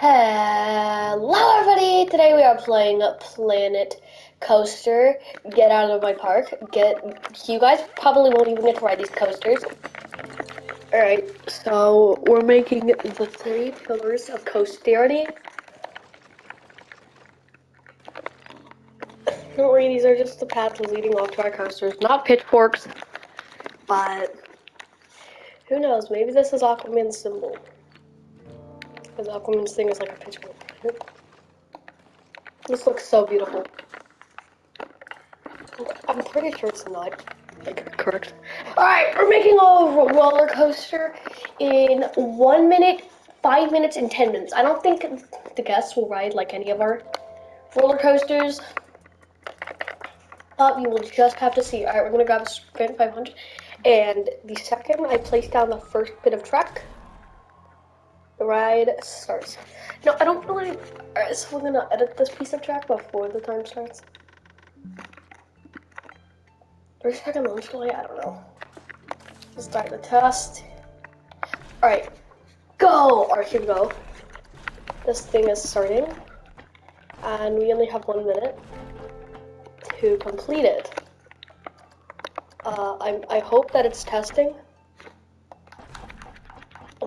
Hello everybody! Today we are playing Planet Coaster. Get out of my park. Get you guys probably won't even get to ride these coasters. Alright, so we're making the three pillars of coasterity. Don't worry, these are just the paths leading off to our coasters, not pitchforks. But who knows, maybe this is Aquaman's symbol. Because Aquaman's thing is like a pitchfork. This looks so beautiful. I'm pretty sure it's not like correct. Alright, we're making a roller coaster in one minute, five minutes, and ten minutes. I don't think the guests will ride like any of our roller coasters. But you will just have to see. Alright, we're gonna grab a Sprint 500. And the second I place down the first bit of track, the ride starts. No, I don't really. Alright, so we're gonna edit this piece of track before the time starts. Three second launch delay? I don't know. Let's start the test. Alright, go! Alright, here we go. This thing is starting. And we only have one minute to complete it. Uh, I, I hope that it's testing.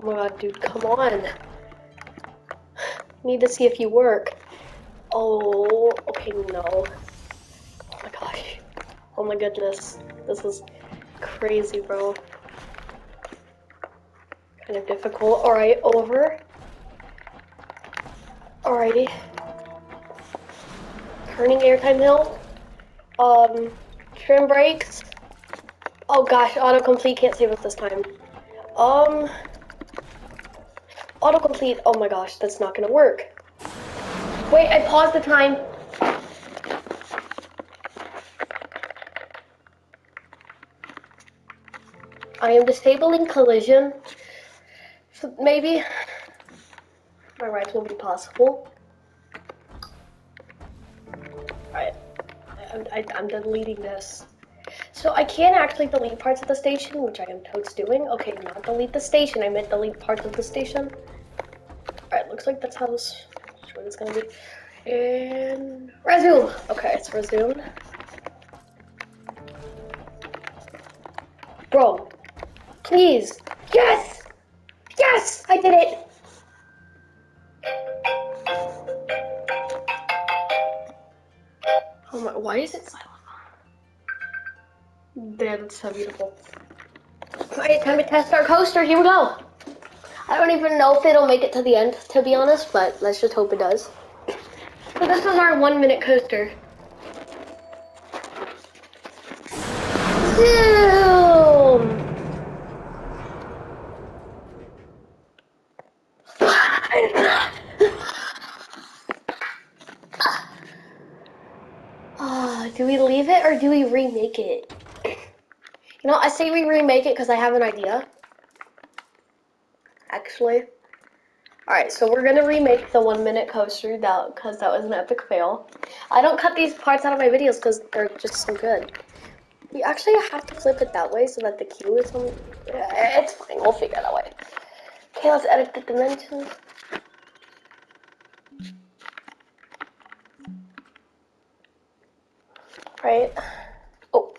Oh my god, dude, come on. Need to see if you work. Oh, okay, no. Oh my gosh. Oh my goodness. This is crazy, bro. Kind of difficult. Alright, over. Alrighty. Turning airtime hill. Um, trim brakes. Oh gosh, autocomplete can't save us this time. Um, autocomplete, oh my gosh, that's not gonna work. Wait, I paused the time. I am disabling collision. So maybe my rides will be possible. Alright, I'm deleting this. So I can actually delete parts of the station, which I am totes doing. Okay, not delete the station, I meant delete parts of the station. Looks like that's how this it's gonna be. And resume! Okay, it's resumed. Bro, please! Yes! Yes! I did it! Oh my, why is it silent? Damn, that's so beautiful. Alright, time to test our coaster. Here we go. I don't even know if it'll make it to the end, to be honest, but let's just hope it does. So this is our one minute coaster. Zoom! Ah, do we leave it or do we remake it? You know, I say we remake it because I have an idea. Actually. Alright, so we're gonna remake the one minute coaster that because that was an epic fail. I don't cut these parts out of my videos because they're just so good. We actually have to flip it that way so that the cue is on yeah, it's fine, we'll figure it out way. Okay, let's edit the dimensions. Right. Oh.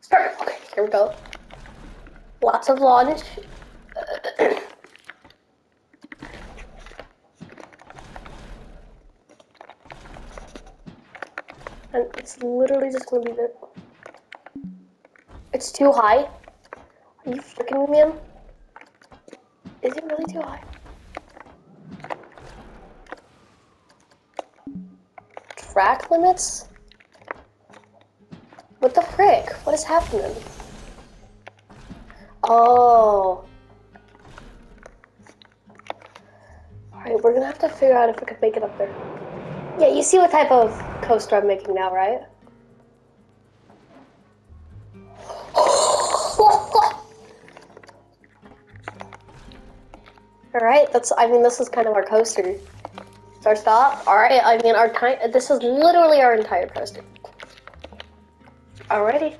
Start. Okay, here we go. Lots of launch. It's literally just gonna be the. It's too high. Are you freaking me? Is it really too high? Track limits? What the frick? What is happening? Oh. Alright, we're gonna have to figure out if we can make it up there. Yeah, you see what type of coaster I'm making now, right? Alright, that's, I mean, this is kind of our coaster. Start stop. Alright, I mean, our time, this is literally our entire coaster. Alrighty.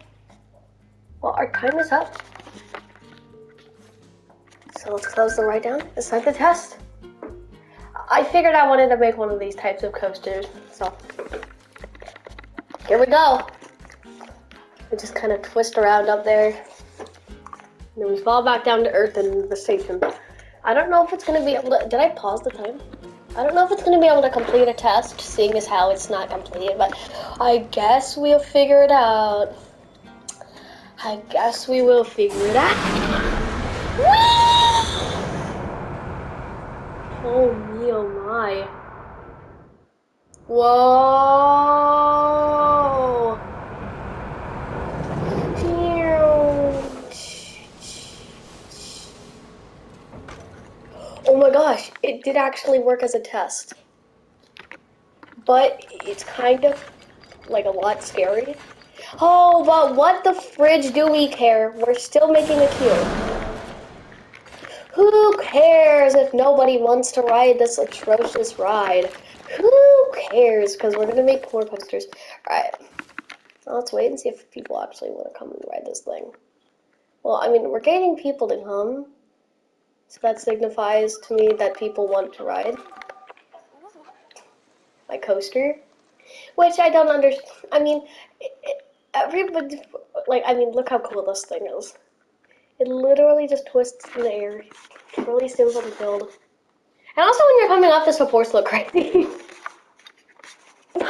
Well, our time is up. So let's close the write down. It's time to test. I figured I wanted to make one of these types of coasters, so here we go. We just kind of twist around up there, and then we fall back down to earth in the station. I don't know if it's gonna be able to. Did I pause the time? I don't know if it's gonna be able to complete a test, seeing as how it's not completed, but I guess we'll figure it out. I guess we will figure it out. Oh me, oh my. Whoa. Oh my gosh, it did actually work as a test. But it's kind of like a lot scary. Oh, but what the fridge do we care? We're still making a queue. Who cares if nobody wants to ride this atrocious ride? Who cares? Because we're gonna make more posters. Alright. Let's wait and see if people actually want to come and ride this thing. Well, I mean, we're getting people to come. So that signifies to me that people want to ride my coaster, which I don't understand. I mean, it, it, everybody, like, I mean, look how cool this thing is. It literally just twists in the air. It's really simple to build. And also when you're coming off, the supports look crazy.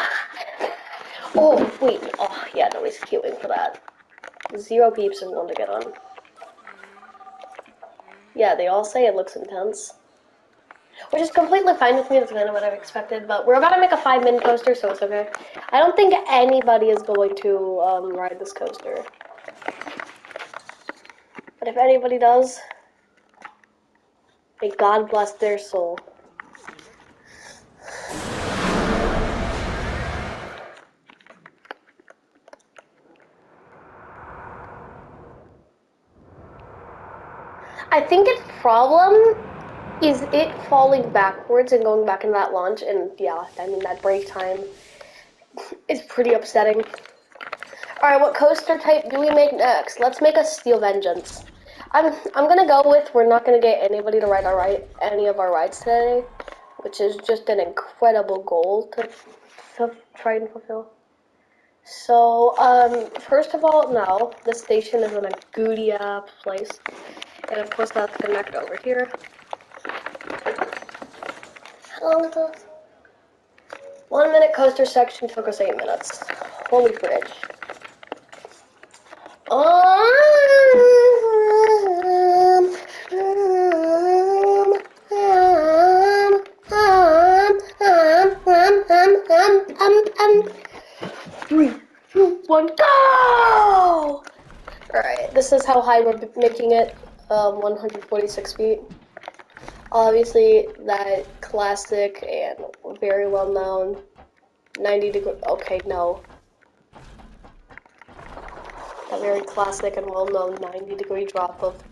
oh, wait. Oh, yeah, nobody's queuing for that. Zero peeps and one to get on. Yeah, they all say it looks intense. Which is completely fine with me, that's kind of what I've expected, but we're about to make a five minute coaster, so it's okay. I don't think anybody is going to um, ride this coaster. But if anybody does, may God bless their soul. I think its problem is it falling backwards and going back in that launch, and yeah, I mean, that break time is pretty upsetting. Alright, what coaster type do we make next? Let's make a Steel Vengeance. I'm, I'm gonna go with, we're not gonna get anybody to ride our ride, any of our rides today, which is just an incredible goal to, to try and fulfill. So, um, first of all, no, the station is in a goody place. And of course that's connect over here. How long is this? One minute coaster section took us eight minutes. Holy fridge. Um, Three, two, one, go! Alright, this is how high we're making it um, 146 feet. Obviously, that classic and very well known 90 degree. Okay, no. That very classic and well known 90 degree drop of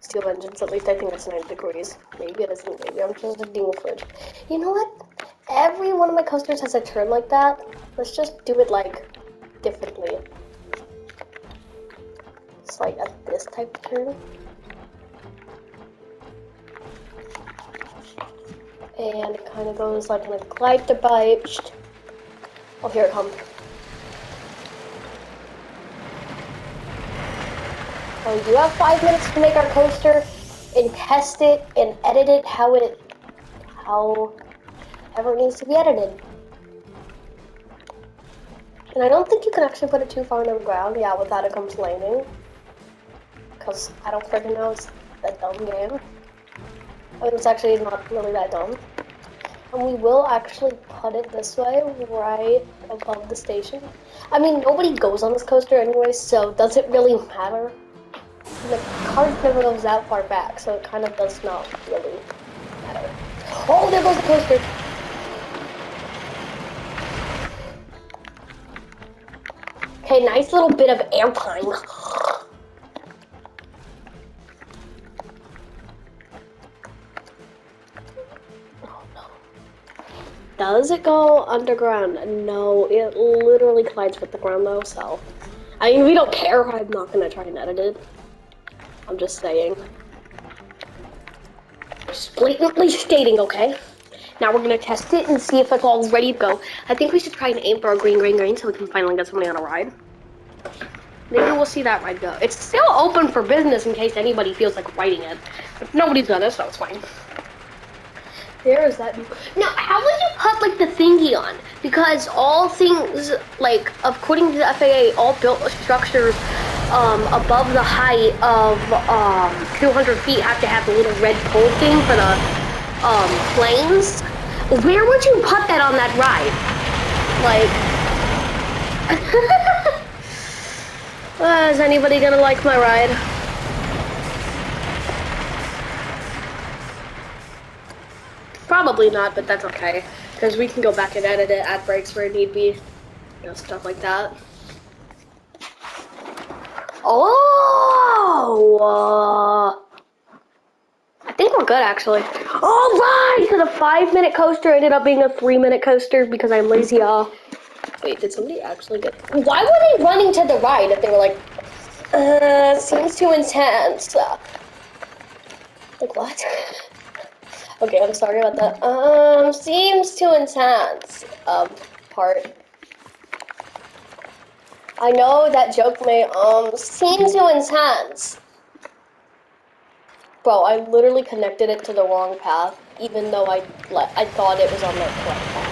Steel Vengeance. At least I think it's 90 degrees. Maybe it isn't. Maybe I'm just a dingle fridge. You know what? Every one of my coasters has a turn like that. Let's just do it like differently. It's like a, this type of turn. And it kind of goes like a glide the bite. Oh, here it comes. So um, you have five minutes to make our coaster and test it and edit it how it, how ever it needs to be edited. And I don't think you can actually put it too far on the ground, yeah, without it complaining. Because I don't freaking know, it's a dumb game. Oh, it's actually not really that dumb. And we will actually put it this way, right above the station. I mean, nobody goes on this coaster anyway, so does it really matter? The cart never goes that far back, so it kind of does not really matter. Oh, there goes the coaster! Okay, nice little bit of airtime. Does it go underground? No, it literally collides with the ground though, so. I mean, we don't care. I'm not gonna try and edit it. I'm just saying. Just blatantly stating, okay? Now we're gonna test it and see if it's all ready to go. I think we should try and aim for a green, green, green so we can finally get somebody on a ride. Maybe we'll see that ride go. It's still open for business in case anybody feels like riding it. But nobody's done it, so it's fine. There is that. Now, how would you put like the thingy on? Because all things, like according to the FAA, all built structures um, above the height of um, 200 feet have to have the little red pole thing for the um, planes. Where would you put that on that ride? Like, uh, is anybody gonna like my ride? Probably not, but that's okay. Because we can go back and edit it, add brakes where it need be. You know, stuff like that. Oh! Uh, I think we're good, actually. All right! So the five-minute coaster ended up being a three-minute coaster because I'm lazy, y'all. Wait, did somebody actually get... Why were they running to the ride if they were like, uh, seems too intense? Like, what? Okay, I'm sorry about that. Um, seems too intense. Um, part. I know that joke may, um, seem too intense. Bro, I literally connected it to the wrong path, even though I, like, I thought it was on the correct path.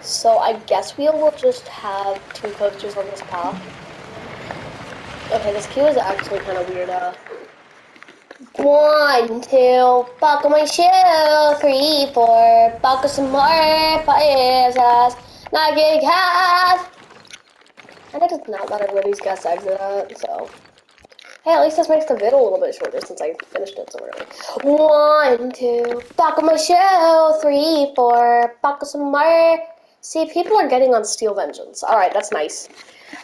So I guess we will just have two coasters on this path. Okay, this queue is actually kind of weird, uh. One, two, buckle my shoe. Three, four, buckle some more. Five, six, not get gas. And it does not matter where these gas exit at, so. Hey, at least this makes the vid a little bit shorter since I finished it so early. One, two, buckle my shoe. Three, four, buckle some more. See, people are getting on Steel Vengeance. Alright, that's nice.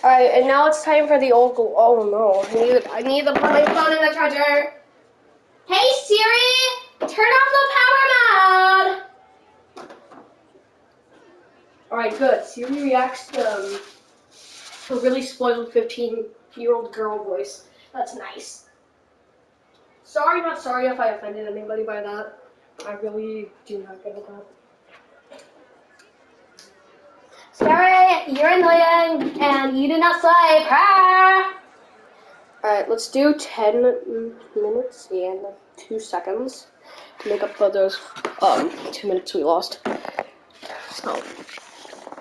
Alright, and now it's time for the old. Oh no, I need, I need to put my phone in the charger. Hey Siri, turn off the power mode. All right, good. Siri reacts to, um, a really spoiled 15-year-old girl voice. That's nice. Sorry, not sorry if I offended anybody by that. I really do not get that. Siri, you're annoying, and you do not say prayer. Alright, let's do 10 minutes and 2 seconds to make up for those um, 2 minutes we lost. So,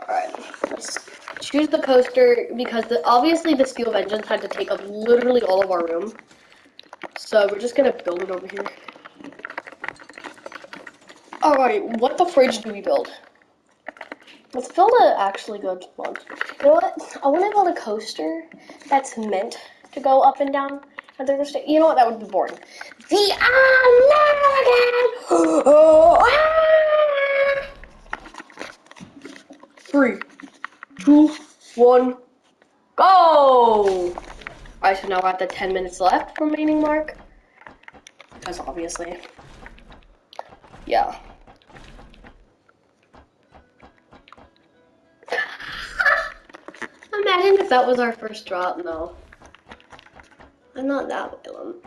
alright, let's choose the coaster because the, obviously the Steel Vengeance had to take up literally all of our room. So we're just gonna build it over here. Alright, what the fridge do we build? Let's build an actually good one. You know what? I want to build a coaster that's meant to go up and down. You know what? That would be boring. The uh, American. Oh, ah! Three, two, one, go! Alright, so now we're at the 10 minutes left remaining mark. Because obviously, yeah. Imagine if that was our first drop, no. I'm not that violent.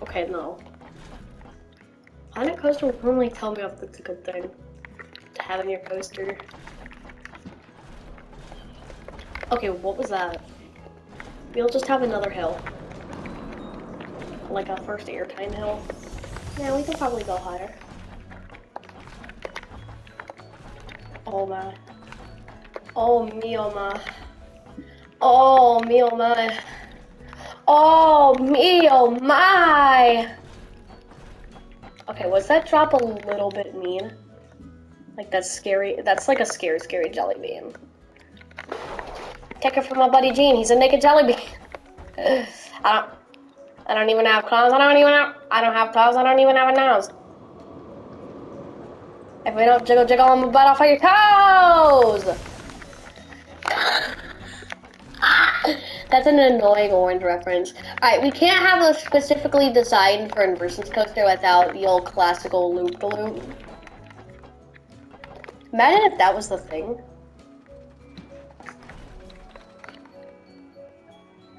Okay, no. Planet Coaster will normally tell me if it's a good thing to have in your coaster. Okay, what was that? We'll just have another hill. Like a first airtime hill. Yeah, we could probably go higher. Oh my. Oh me, oh my. Oh me, oh my. Oh me, oh my. Okay, was that drop a little bit mean? Like that's scary. That's like a scary, scary jelly bean. Take it from my buddy Gene. He's a naked jelly bean. I don't. I don't even have claws. I don't even have. I don't have claws. I don't even have a nose. If we don't jiggle jiggle on my butt off of your toes. That's an annoying orange reference. Alright, we can't have a specifically designed for inversions coaster without the old classical loop-the-loop. Imagine if that was the thing.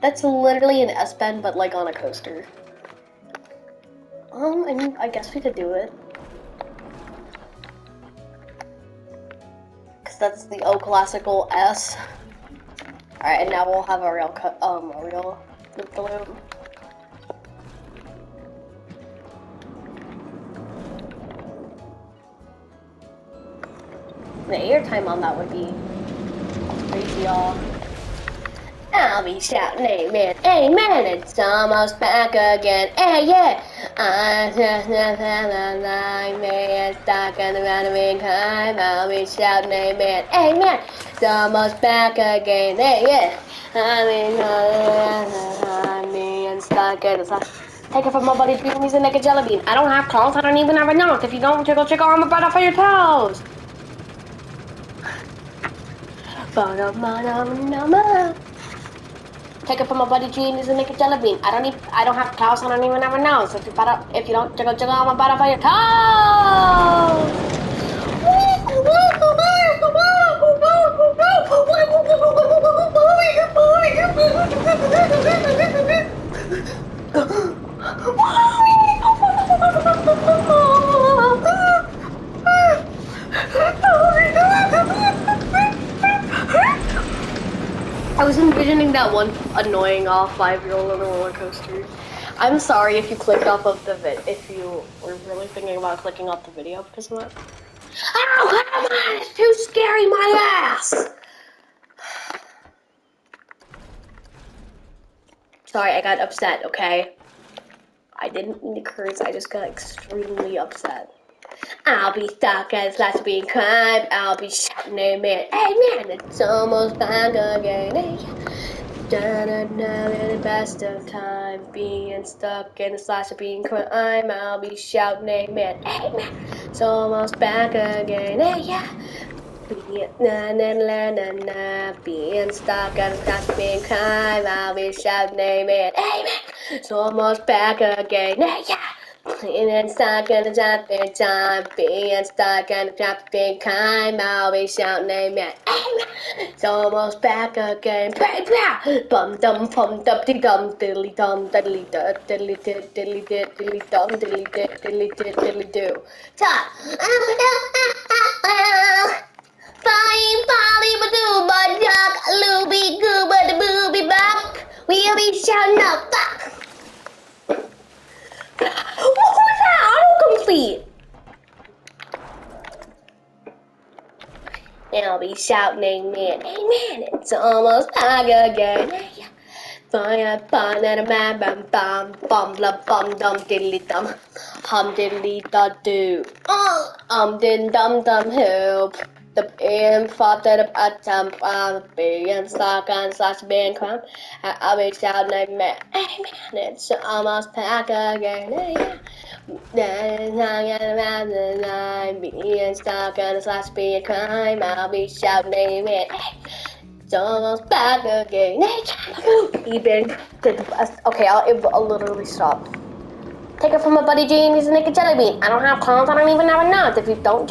That's literally an S bend, but like on a coaster. Um, I mean, I guess we could do it. Cause that's the O classical S. Alright, and now we'll have a real um, a real loop the loop. The airtime on that would be crazy, y'all. I'll be shouting amen, amen, it's almost back again, hey yeah. I just man stuck in the running time. I'll be shouting amen, amen, it's almost back again, hey yeah. I mean, I'm stuck in the Take it from my buddy Dream, he's a naked jelly bean. I don't have claws, I don't even have a nose. If you don't jiggle jiggle, I'm about off of your toes. Ba-da-ba-da-ba-da-ba. Take it from my buddy Gene, he's a naked jelly bean. I don't need, I don't have claws, I don't even have a nose. If you, better, if you don't jiggle jiggle, I'm about off of your I was envisioning that one annoying off five-year-old on a roller coaster. I'm sorry if you clicked off of the vid. If you were really thinking about clicking off the video because of that. Oh, come on! It's too scary, my ass! Sorry, I got upset, okay? I didn't mean to curse, I just got extremely upset. I'll be stuck as last being crime. I'll be shouting amen. Amen. It's almost back again. In the best of time. Being stuck in the slash of being crime. I'll be shouting amen. Amen. It's almost back again. Hey, yeah. Being, na, na, na, na, na, being stuck slash of being crime. I'll be shouting amen. Amen. It's almost back again. Hey, yeah. Being stuck in the traffic time, being stuck the traffic time, I'll be shouting. Amen. It's almost back again. Bum dum pum dum dee dum diddly dum diddly diddly did diddly did diddly dum diddly did diddly did diddly do. Ta. Fine, Polly, Badoo, Baduck, Looby, Gooba, the Booby, Buck. We'll be shouting out, fuck. What was that autocomplete? And I'll be shouting amen, amen, it's almost back again. Fire, fun, and a man, bam, bam, bum, blah, bum, dum, diddly, dum, hum, diddly, da, do. Oh, um, din, dum, dum, help. The being fought at a attempt of being stuck on slash being crumb. I'll be shouting amen, amen, it's almost back again. Then I get around the line, being stuck on a slash being crime. I'll be shouting amen. It's almost back again. Even okay, I'll, I'll literally stop. Take it from my buddy Gene, he's a naked jelly bean. I don't have clones, I don't even have a nose. If you don't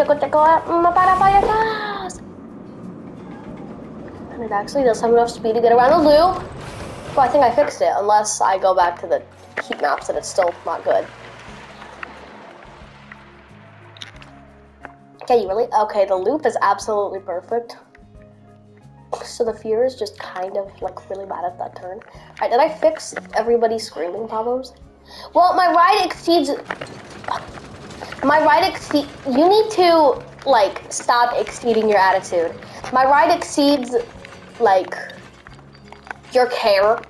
it, I'm about to buy your toes. And it actually does have enough speed to get around the loop. Well, I think I fixed it, unless I go back to the heat maps and it's still not good. Okay, you really? Okay, the loop is absolutely perfect. So the fear is just kind of like really bad at that turn. Alright, did I fix everybody's screaming problems? Well, my ride exceeds. My ride exceed. You need to like stop exceeding your attitude. My ride exceeds like your care.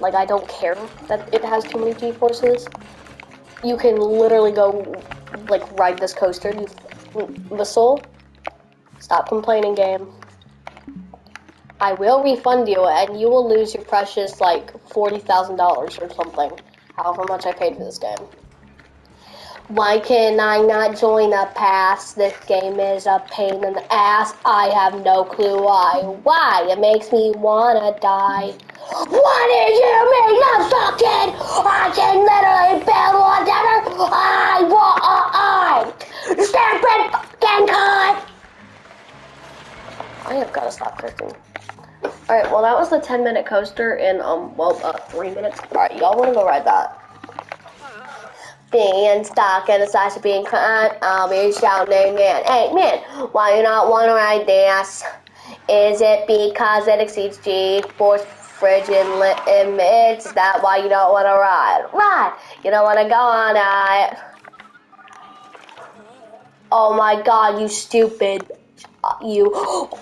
Like I don't care that it has too many G forces. You can literally go like ride this coaster, you whistle. Stop complaining, game. I will refund you, and you will lose your precious like forty thousand dollars or something. However much I paid for this game. Why can I not join a pass? This game is a pain in the ass. I have no clue why. Why? It makes me wanna die. What did you mean, the fucking? I can literally build whatever I want. Stupid fucking cut. I have gotta stop clicking. Alright, well that was the 10 minute coaster in, um, well, uh, three minutes. Alright, y'all wanna go ride that? Being stuck in a slash of being cut, I'll be shouting man. Hey man, why you not wanna ride this? Is it because it exceeds G-force frigid limits? Is that why you don't wanna ride? Ride! You don't wanna go on it. Oh my god, you stupid you.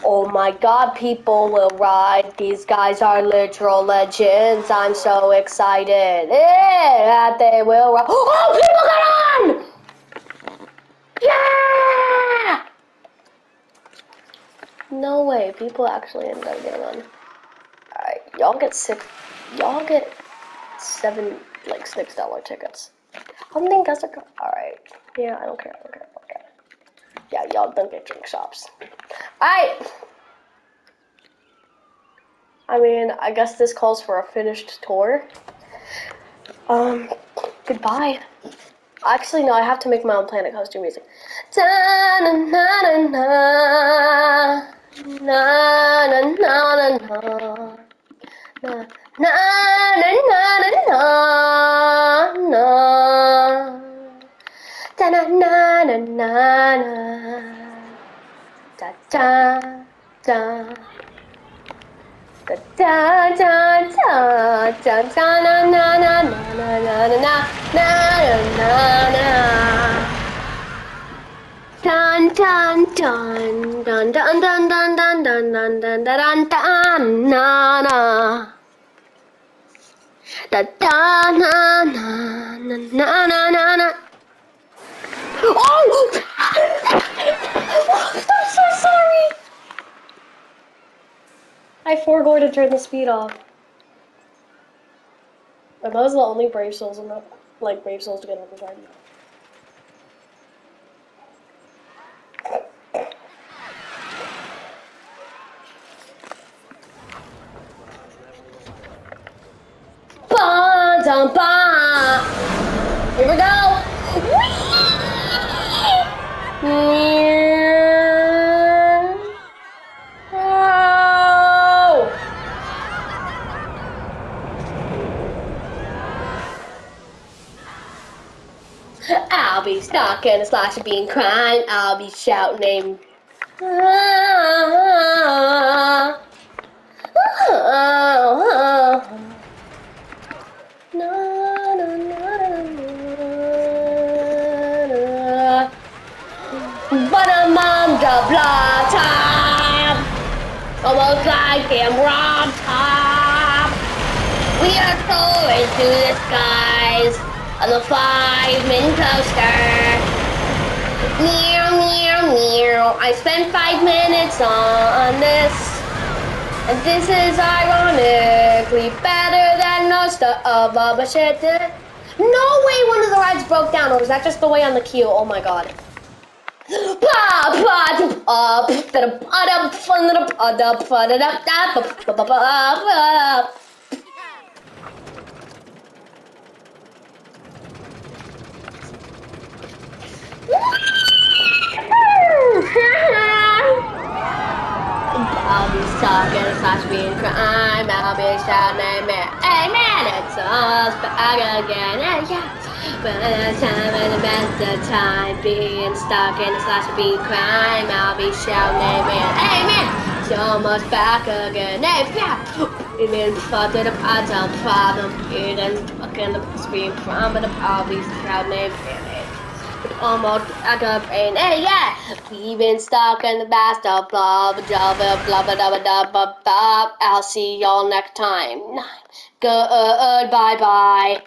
Oh my god, people will ride. These guys are literal legends. I'm so excited. Yeah, that they will ride. Oh, people got on! Yeah! No way, people actually end up getting on. Alright, y'all get six. Y'all get seven, like six dollar tickets. I don't think that's a. Alright. Yeah, I don't care. I don't care. Yeah, y'all don't get drink shops. Alright. I mean, I guess this calls for a finished tour. Um, goodbye. Actually, no, I have to make my own Planet Coaster music. Da na na na na na na na na na na na na da da da da da da da da na na na na na na na na na na na Dun dun dun dun dun dun dun dun dun dun dun dun dun na na da da na na na na na na Oh! I'm so sorry. I forgot to turn the speed off. Are those the only brave souls in the like brave souls to get on the ride? not to be in crime, I'll be shouting. Ah, ah, ah, no. But I'm on the block top, Almost like damn wrong top. We are soaring through the skies on the five-minute coaster. Meow, meow, meow. I spent five minutes on this. And this is ironically better than most of the shit. No way one of the rides broke down, or was that just the way on the queue? Oh my god. Pa, pa, da, pa, da, da, pa, da, pa, da, pa, da, pa, da, da, da, pa, pa, pa, pa, pa. I'll be talking slash being crime. I'll be shouting, hey man, it's us back again, hey, yeah. But the time and the best of time being stuck in a slash being crime. I'll be shouting, hey man, it's almost back again, hey yeah. It means fuck to the of problem. It is fucking the crime, but I'll be shouting, man, hey almost back up and hey yeah. We've been stuck in the bathtub blah blah blah blah blah blah blah blah blah blah I'll see y'all next time. Good bye bye